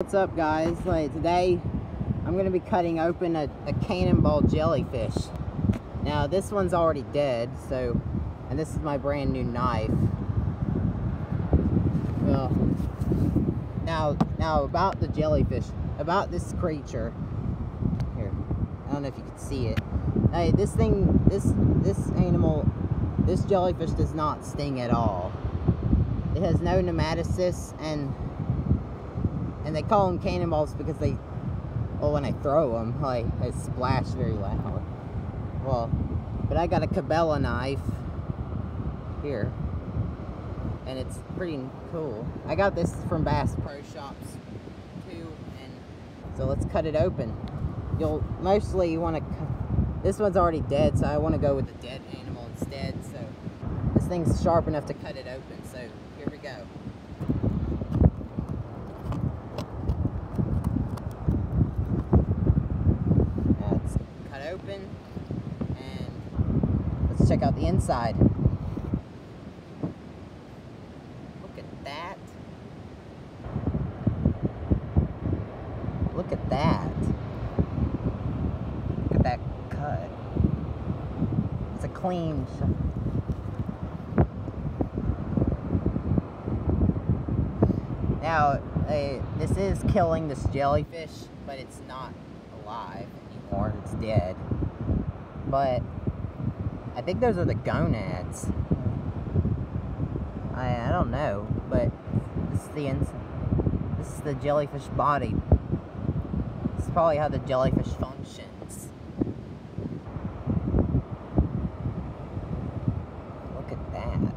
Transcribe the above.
What's up guys? Like today I'm going to be cutting open a, a cannonball jellyfish. Now this one's already dead, so, and this is my brand new knife. Well, now, now about the jellyfish, about this creature. Here, I don't know if you can see it. Hey, this thing, this, this animal, this jellyfish does not sting at all. It has no nematocysts and and they call them cannonballs because they, well, when I throw them, like, they splash very loud. Well, but I got a Cabela knife here, and it's pretty cool. I got this from Bass Pro Shops too, and so let's cut it open. You'll mostly you want to. This one's already dead, so I want to go with the dead animal instead. So this thing's sharp enough to cut it open. So here we go. Open and let's check out the inside. Look at that. Look at that. Look at that cut. It's a clean Now, uh, this is killing this jellyfish, but it's not alive or it's dead. But I think those are the gonads. I, I don't know, but this is the ins this is the jellyfish body. Probably how the jellyfish functions. Look at that.